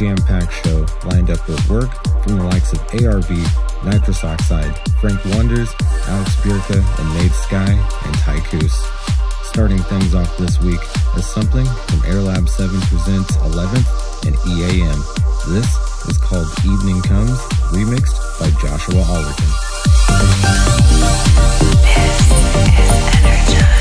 jam packed show lined up with work from the likes of ARV, Nitrous Oxide, Frank Waanders, Alex Byrka, and MageSky, and Tycoos. Starting things off this week is something from Airlab 7 Presents 11th and EAM. This is called Evening Comes, remixed by Joshua Ollerton. This is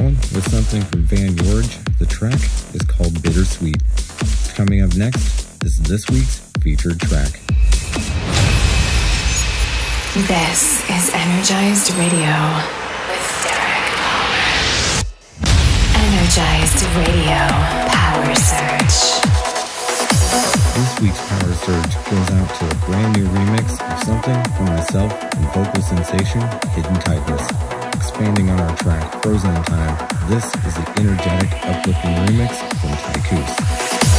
with something from Van Yorge. The track is called Bittersweet. Coming up next is this week's featured track. This is Energized Radio with Derek Palmer. Energized Radio Power Surge. This week's Power Surge goes out to a brand new remix of something from myself and vocal sensation Hidden Tigress. Expanding on our track Frozen in Time, this is the energetic, uplifting remix from Tycoos.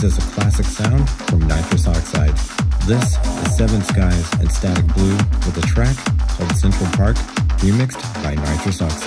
Rewind brings a classic sound from Nitrous Oxide. This is Seven Skies and Static Blue with a track called Central Park, remixed by Nitrous Oxide.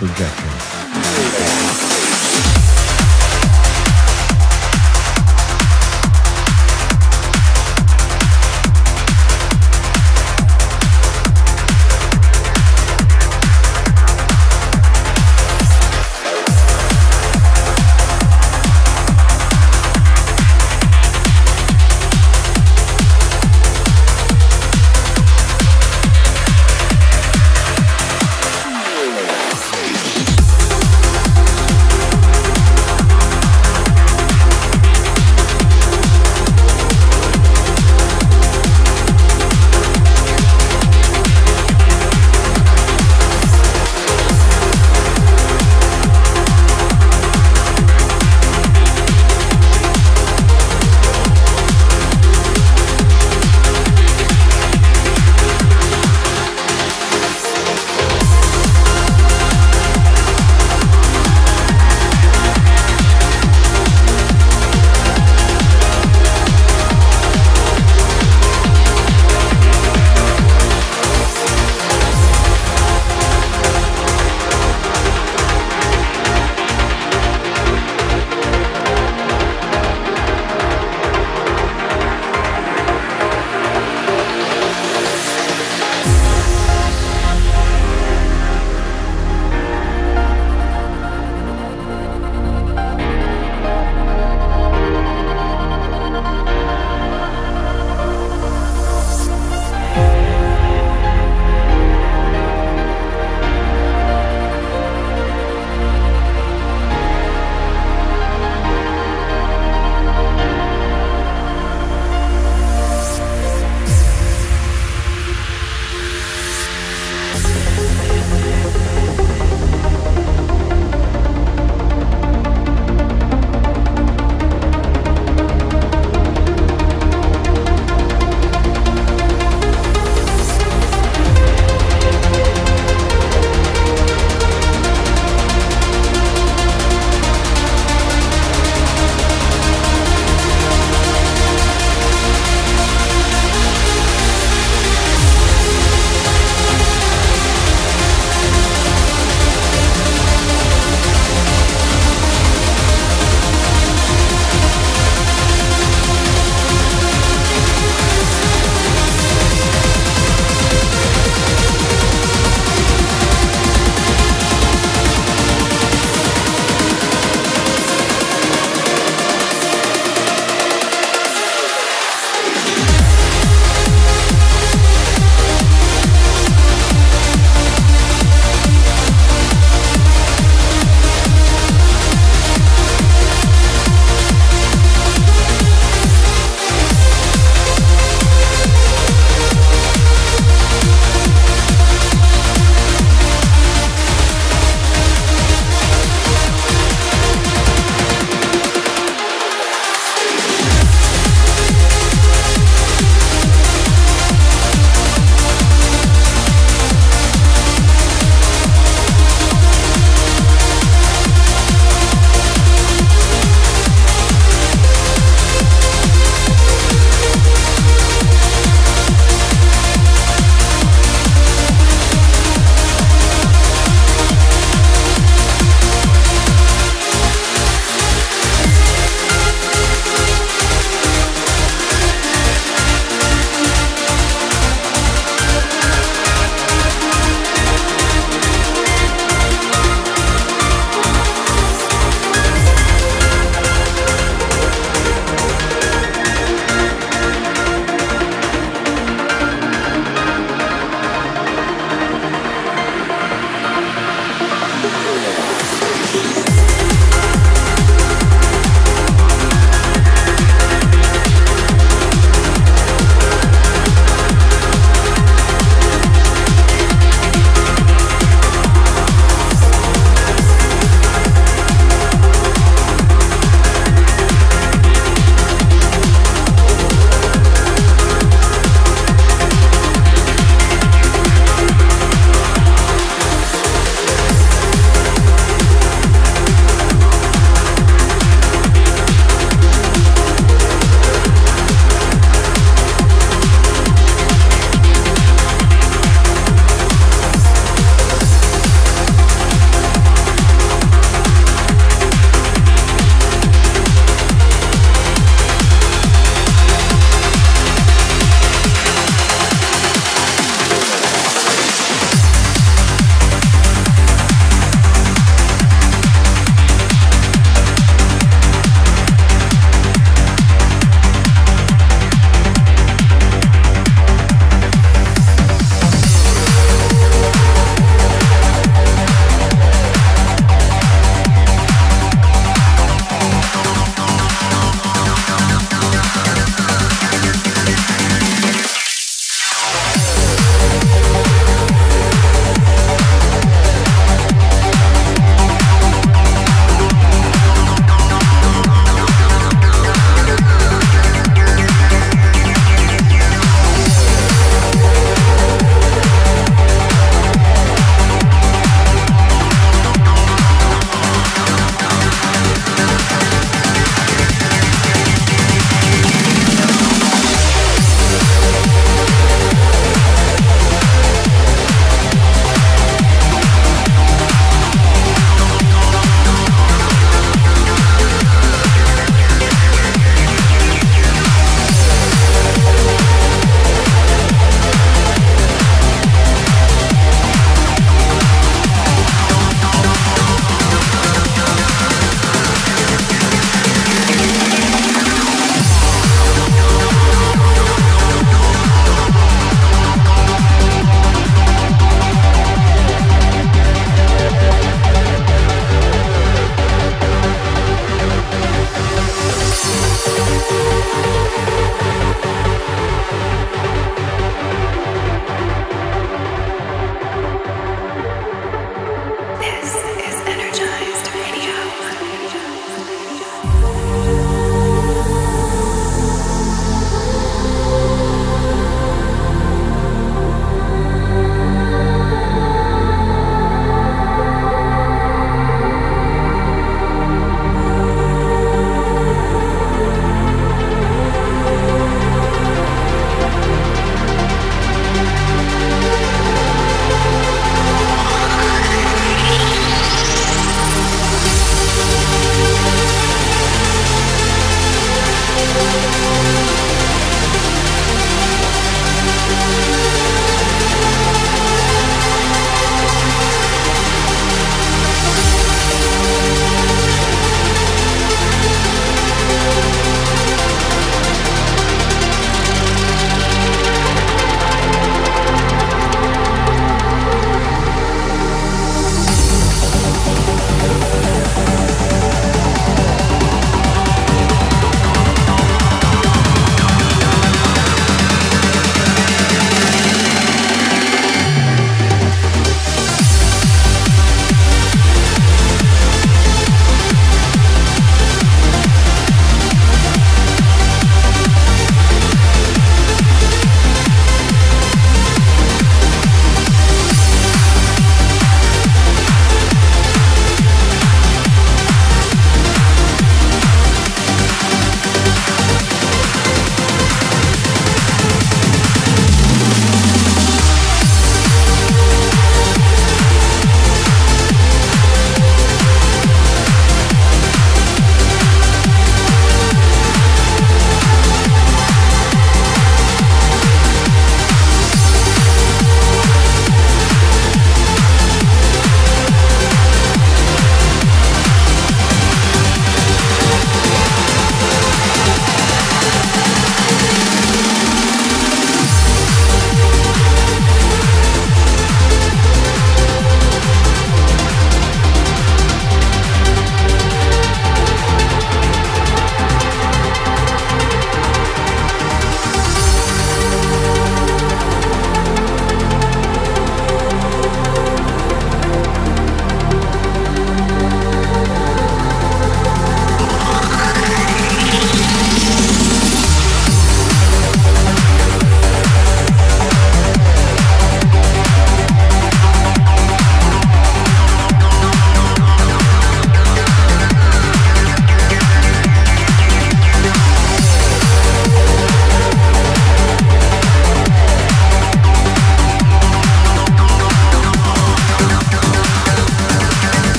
Called